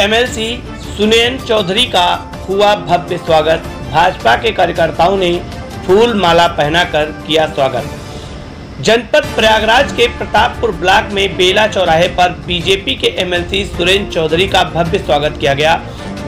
MLC Sunain Chaudhary का हुआ भव्य स्वागत। भाजपा के कार्यकर्ताओं ने फूल माला पहनाकर किया स्वागत। जनपद प्रयागराज के प्रतापपुर ब्लॉक में बेला चौराहे पर बीजेपी के एमएलसी सुरेंद्र चौधरी का भव्य स्वागत किया गया,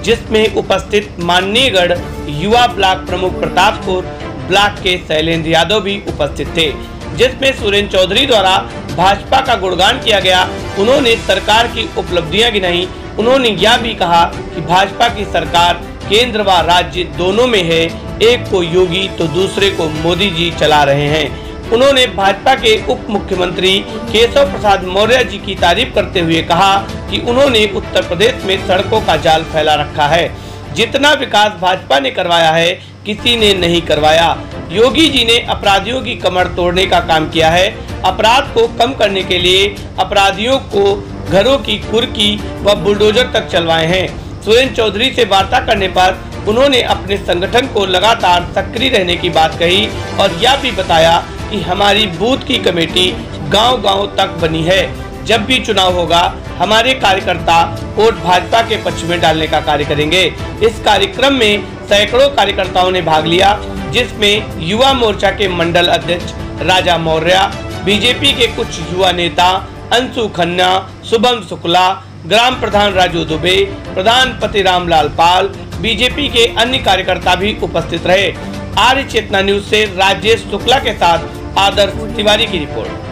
जिसमें उपस्थित माननीयगढ़ युवा ब्लॉक प्रमुख प्रतापपुर, ब्लॉक के शैलेंद्र यादव भी उपस्थित थे, जिसमें सुरेंद्र चौधरी द्वारा भाजपा का गुणगान किया गया। उन्होंने सरकार की उपलब्धियाँ गिनाई उन्होंने यह भी कहा कि भाजपा की सरकार, केंद्र व राज्य दोनों में है। एक को योगी तो दूसरे को मोदी जी चला रहे हैं। उन्होंने भाजपा के उप मुख्यमंत्री केशव प्रसाद मौर्य जी की तारीफ़ करते हुए कहा कि उन्होंने उत्तर प्रदेश में सड़कों का जाल फैला रखा है। जितना विकास भाजपा ने करवाया है, किसी ने नहीं करवाया। योगी जी ने अपराधियों की कमर तोड़ने का काम किया है। अपराध को कम करने के लिए अपराधियों को घरों की कुर्की व बुलडोजर तक चलवाए हैं। सुरेंद्र चौधरी से वार्ता करने पर उन्होंने अपने संगठन को लगातार सक्रिय रहने की बात कही और यह भी बताया कि हमारी बूथ की कमेटी गांव-गांव तक बनी है। जब भी चुनाव होगा, हमारे कार्यकर्ता वोट भाजपा के पक्ष में डालने का कार्य करेंगे। इस कार्यक्रम में सैकड़ों कार्यकर्ताओं ने भाग लिया, जिसमें युवा मोर्चा के मंडल अध्यक्ष राजा मौर्य, बीजेपी के कुछ युवा नेता अंशु खन्ना, शुभम शुक्ला, ग्राम प्रधान राजू दुबे, प्रधान पति रामलाल पाल, बीजेपी के अन्य कार्यकर्ता भी उपस्थित रहे। आर्य चेतना न्यूज़ से राजेश शुक्ला के साथ आदर्श तिवारी की रिपोर्ट।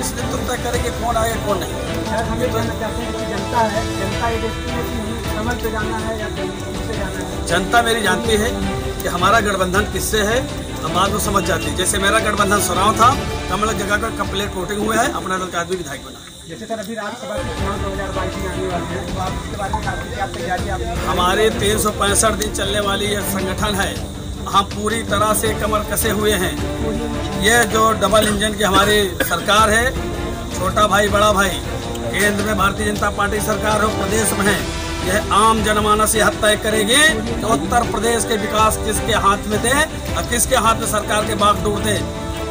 तो नेतृत्व तय करेंगे कौन आए कौन नहीं। शायद हम ये चाहते हैं कि जनता है जनता ये देखती है कि हमें कमल पे जाना है या किससे जाना है। जनता मेरी जानती है कि हमारा गठबंधन किससे है हम बाद में समझ जाती है। जैसे मेरा गठबंधन सुराव था कमल जगह पर कंप्लेट वोटिंग हुए हैं अपना दल का आदमी विधायक बना। जैसे सर अभी राज्यसभा के चुनाव दो हज़ार बाईस में आने वाले हैं तो आप इसके बारे में आपकी क्या तैयारी आप हमारे तीन सौ पैंसठ दिन चलने वाली यह संगठन है हम पूरी तरह से कमर कसे हुए हैं। ये जो डबल इंजन की हमारी सरकार है, छोटा भाई, बड़ा भाई, केंद्र में भारतीय जनता पार्टी सरकार हो, प्रदेश में है, यह आम जनमानस यह तय करेगी कि उत्तर प्रदेश के विकास किसके हाथ में दे और किसके हाथ में सरकार के बाग डूब दे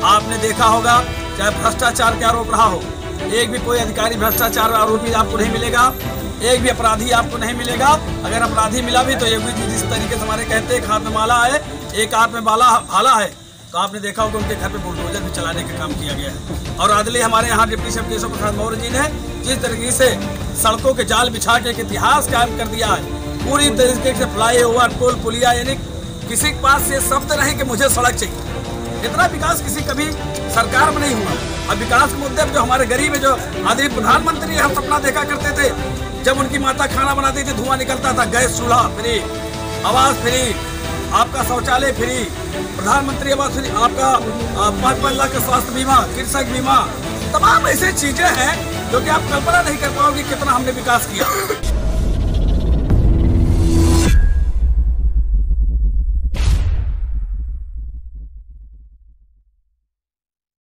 आपने देखा होगा, चाहे भ्रष्टाचार के आरोप रहा हो, एक भी कोई अधिकारी भ्रष्टाचार आरोपी आपको नहीं मिलेगा, एक भी अपराधी आपको नहीं मिलेगा। अगर अपराधी मिला भी तो योगी जी जिस तरीके से हमारे कहते हैं एक माला है एक हाथ में बाला भाला है तो आपने देखा होगा उनके घर पे बुलडोजर भी चलाने का काम किया गया है। और आदली हमारे यहाँ डिप्टी सब केशव प्रसाद मौर्य जी ने जिस तरीके से सड़कों के जाल बिछा के एक इतिहास कायम कर दिया है, पूरी तरीके से फ्लाई ओवर पुल, पुलिया, यानी किसी के पास ये शब्द नहीं कि मुझे सड़क चाहिए। इतना विकास किसी कभी सरकार में नहीं हुआ। अब विकास के मुद्दे जो हमारे गरीब है, जो आदि प्रधानमंत्री हम सपना देखा करते थे, जब उनकी माता खाना बनाती थी, धुआँ निकलता था, गैस चूल्हा फ्री, आवाज़ फ्री आपका शौचालय फ्री। प्रधानमंत्री आवास फ्री। आपका पाँच पाँच लाख का स्वास्थ्य बीमा, कृषक बीमा। तमाम ऐसी चीज़ें हैं जो कि आप कल्पना नहीं कर पाओगे कितना हमने विकास किया।